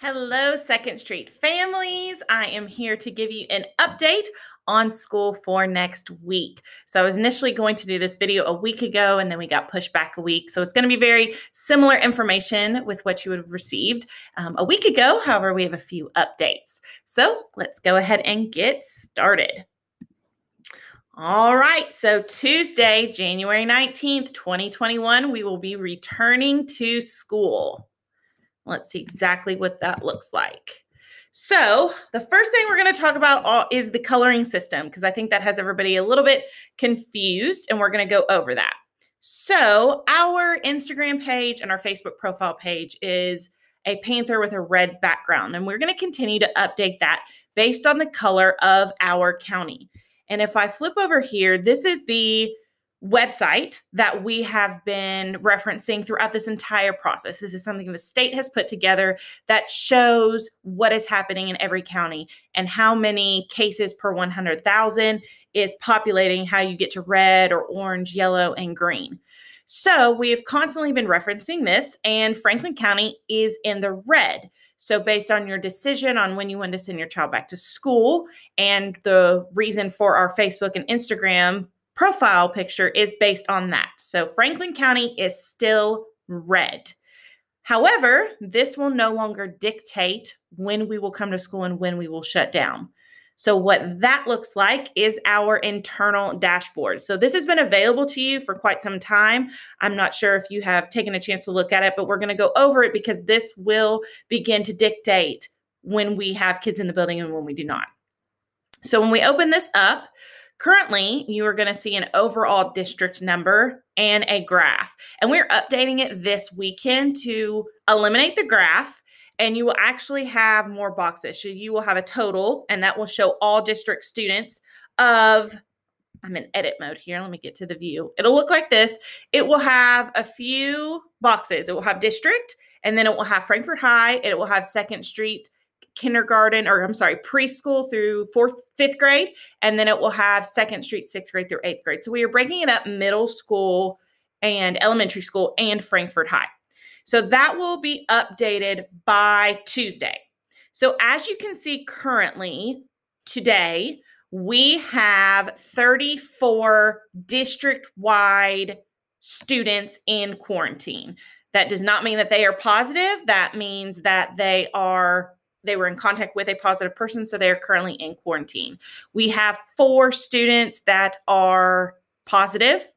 Hello, Second Street families. I am here to give you an update on school for next week. So I was initially going to do this video a week ago and then we got pushed back a week. So it's going to be very similar information with what you would have received um, a week ago. However, we have a few updates. So let's go ahead and get started. All right, so Tuesday, January 19th, 2021, we will be returning to school. Let's see exactly what that looks like. So, the first thing we're going to talk about is the coloring system because I think that has everybody a little bit confused, and we're going to go over that. So, our Instagram page and our Facebook profile page is a panther with a red background, and we're going to continue to update that based on the color of our county. And if I flip over here, this is the website that we have been referencing throughout this entire process. This is something the state has put together that shows what is happening in every county and how many cases per 100,000 is populating how you get to red or orange, yellow, and green. So we have constantly been referencing this, and Franklin County is in the red. So, based on your decision on when you want to send your child back to school and the reason for our Facebook and Instagram profile picture is based on that. So Franklin County is still red. However, this will no longer dictate when we will come to school and when we will shut down. So, what that looks like is our internal dashboard. So, this has been available to you for quite some time. I'm not sure if you have taken a chance to look at it, but we're going to go over it because this will begin to dictate when we have kids in the building and when we do not. So, when we open this up, Currently, you are going to see an overall district number and a graph. And we're updating it this weekend to eliminate the graph and you will actually have more boxes. So you will have a total and that will show all district students of I'm in edit mode here. Let me get to the view. It'll look like this. It will have a few boxes. It will have district and then it will have Frankfort High. It will have Second Street kindergarten or I'm sorry, preschool through fourth, fifth grade, and then it will have Second Street, sixth grade through eighth grade. So we are breaking it up middle school and elementary school and Frankfort High. So that will be updated by Tuesday. So as you can see currently today, we have 34 district wide students in quarantine. That does not mean that they are positive. That means that they are they were in contact with a positive person, so they are currently in quarantine. We have four students that are positive.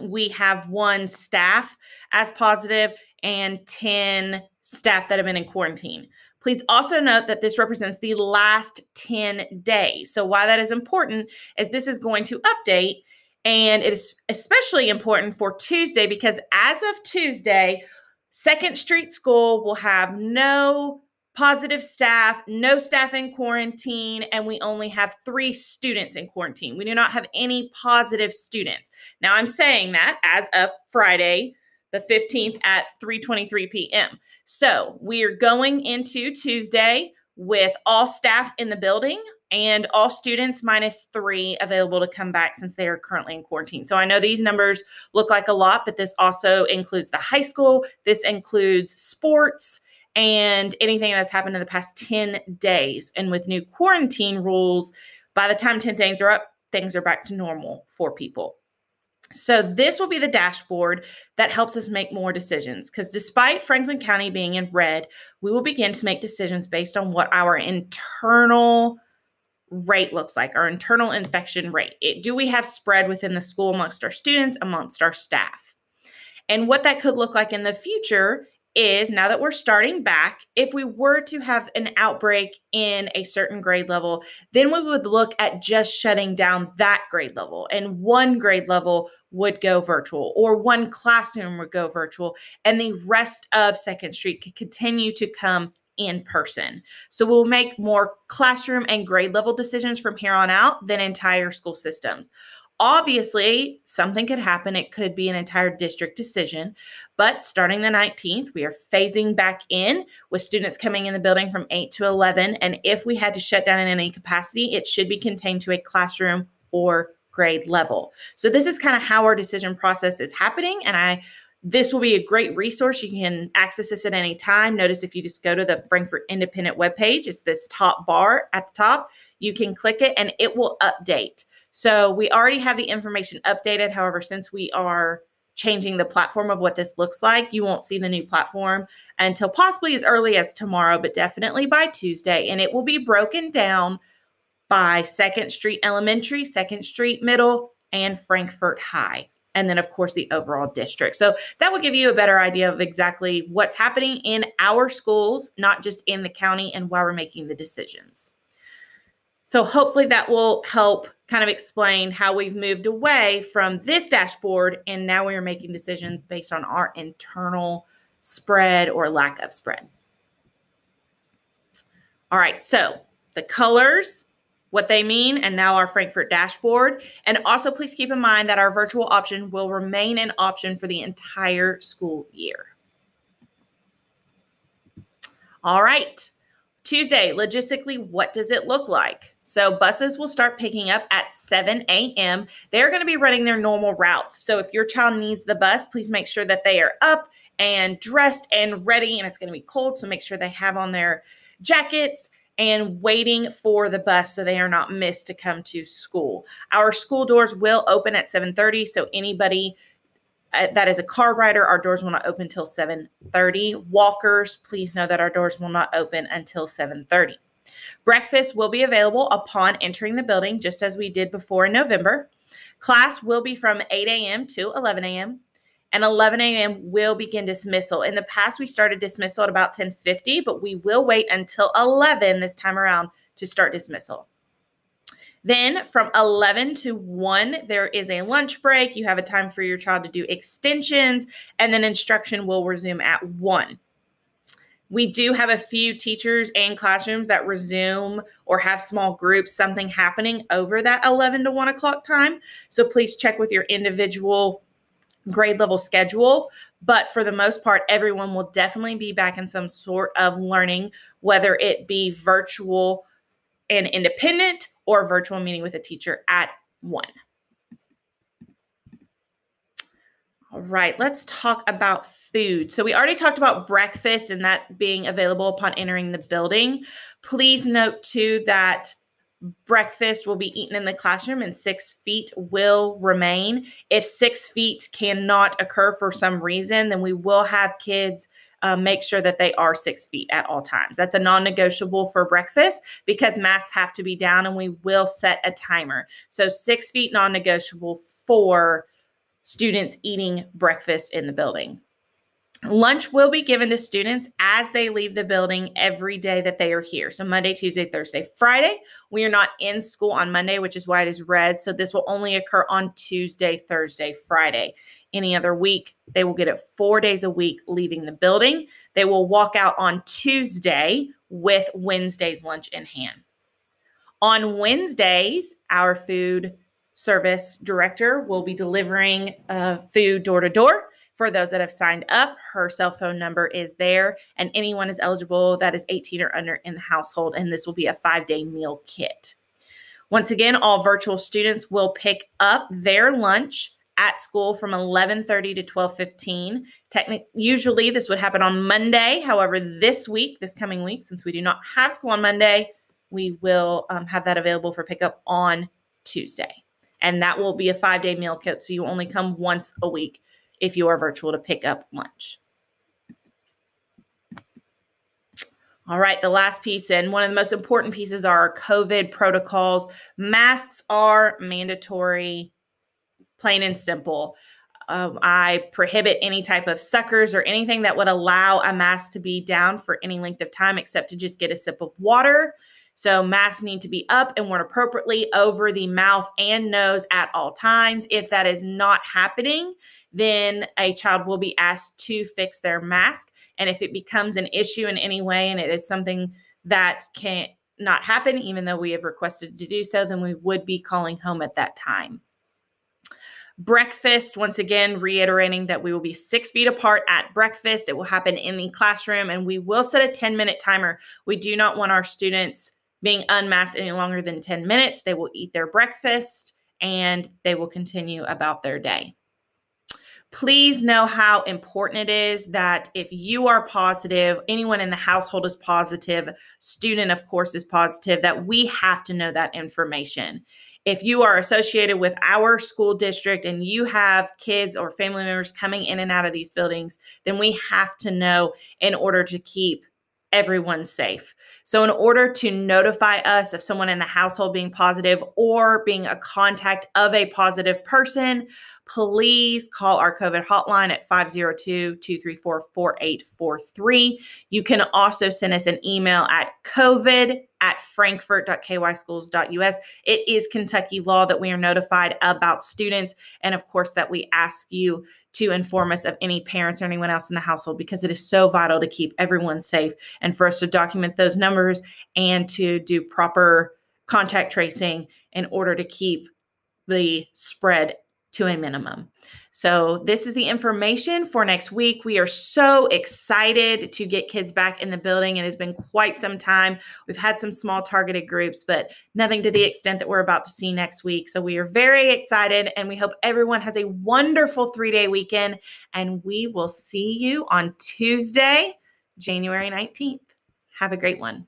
We have one staff as positive and 10 staff that have been in quarantine. Please also note that this represents the last 10 days. So, why that is important is this is going to update, and it is especially important for Tuesday because as of Tuesday, Second Street School will have no positive staff, no staff in quarantine, and we only have three students in quarantine. We do not have any positive students. Now I'm saying that as of Friday, the 15th at 3:23 p.m. So, we are going into Tuesday with all staff in the building and all students minus 3 available to come back since they are currently in quarantine. So, I know these numbers look like a lot, but this also includes the high school, this includes sports, and anything that's happened in the past 10 days. And with new quarantine rules, by the time 10 days are up, things are back to normal for people. So, this will be the dashboard that helps us make more decisions because despite Franklin County being in red, we will begin to make decisions based on what our internal rate looks like, our internal infection rate. It, do we have spread within the school amongst our students, amongst our staff? And what that could look like in the future is now that we're starting back, if we were to have an outbreak in a certain grade level, then we would look at just shutting down that grade level, and one grade level would go virtual, or one classroom would go virtual, and the rest of Second Street could continue to come in person. So we'll make more classroom and grade level decisions from here on out than entire school systems. Obviously, something could happen. It could be an entire district decision. But starting the 19th, we are phasing back in with students coming in the building from 8 to 11. And if we had to shut down in any capacity, it should be contained to a classroom or grade level. So, this is kind of how our decision process is happening. And I This will be a great resource. You can access this at any time. Notice if you just go to the Frankfort Independent webpage, it's this top bar at the top. You can click it and it will update. So we already have the information updated. However, since we are changing the platform of what this looks like, you won't see the new platform until possibly as early as tomorrow, but definitely by Tuesday. And it will be broken down by Second Street Elementary, Second Street Middle, and Frankfort High. And then, of course, the overall district. So that will give you a better idea of exactly what's happening in our schools, not just in the county, and why we're making the decisions. So hopefully that will help kind of explain how we've moved away from this dashboard and now we are making decisions based on our internal spread or lack of spread. All right, so the colors, what they mean, and now our Frankfort dashboard. And also please keep in mind that our virtual option will remain an option for the entire school year. All right, Tuesday, logistically, what does it look like? So buses will start picking up at 7 a.m. They're going to be running their normal routes. So if your child needs the bus, please make sure that they are up and dressed and ready. And it's going to be cold, so make sure they have on their jackets and waiting for the bus so they are not missed to come to school. Our school doors will open at 7:30, so anybody uh, that is a car rider, our doors will not open until 7:30. Walkers, please know that our doors will not open until 7:30. Breakfast will be available upon entering the building, just as we did before in November. Class will be from 8 a.m. to 11 a.m. and 11 a.m. will begin dismissal. In the past, we started dismissal at about 10:50, but we will wait until 11 this time around to start dismissal. Then from 11 to 1, there is a lunch break. You have a time for your child to do extensions, and then instruction will resume at 1. We do have a few teachers and classrooms that resume or have small groups, something happening over that 11 to 1 o'clock time. So please check with your individual grade level schedule. But for the most part, everyone will definitely be back in some sort of learning, whether it be virtual and independent or virtual meeting with a teacher at 1. All right, let's talk about food. So, we already talked about breakfast and that being available upon entering the building. Please note too that breakfast will be eaten in the classroom and six feet will remain. If six feet cannot occur for some reason, then we will have kids uh, make sure that they are six feet at all times. That's a non negotiable for breakfast because masks have to be down and we will set a timer. So, six feet non negotiable for students eating breakfast in the building. Lunch will be given to students as they leave the building every day that they are here. So, Monday, Tuesday, Thursday, Friday. We are not in school on Monday, which is why it is red. So, this will only occur on Tuesday, Thursday, Friday. Any other week, they will get it four days a week leaving the building. They will walk out on Tuesday with Wednesday's lunch in hand. On Wednesdays, our food service director will be delivering uh, food door to door. For those that have signed up, her cell phone number is there, and anyone is eligible that is 18 or under in the household. And this will be a five day meal kit. Once again, all virtual students will pick up their lunch at school from 11:30 to 12:15. Technically, usually this would happen on Monday. However, this week, this coming week, since we do not have school on Monday, we will um, have that available for pickup on Tuesday and that will be a five day meal kit. So you only come once a week if you are virtual to pick up lunch. All right, the last piece, and one of the most important pieces are COVID protocols. Masks are mandatory, plain and simple. Um, I prohibit any type of suckers or anything that would allow a mask to be down for any length of time except to just get a sip of water. So masks need to be up and worn appropriately over the mouth and nose at all times. If that is not happening, then a child will be asked to fix their mask. And if it becomes an issue in any way and it is something that can not happen, even though we have requested to do so, then we would be calling home at that time. Breakfast, once again, reiterating that we will be six feet apart at breakfast. It will happen in the classroom and we will set a 10 minute timer. We do not want our students being unmasked any longer than 10 minutes. They will eat their breakfast and they will continue about their day. Please know how important it is that if you are positive, anyone in the household is positive, student, of course, is positive, that we have to know that information. If you are associated with our school district and you have kids or family members coming in and out of these buildings, then we have to know in order to keep everyone safe. So, in order to notify us of someone in the household being positive or being a contact of a positive person, please call our COVID hotline at 502 234 4843. You can also send us an email at COVID at frankfort.kyschools.us. It is Kentucky law that we are notified about students, and of course, that we ask you to inform us of any parents or anyone else in the household because it is so vital to keep everyone safe and for us to document those numbers and to do proper contact tracing in order to keep the spread to a minimum. So, this is the information for next week. We are so excited to get kids back in the building. It has been quite some time. We've had some small targeted groups, but nothing to the extent that we're about to see next week. So, we are very excited and we hope everyone has a wonderful three day weekend. And we will see you on Tuesday, January 19th. Have a great one.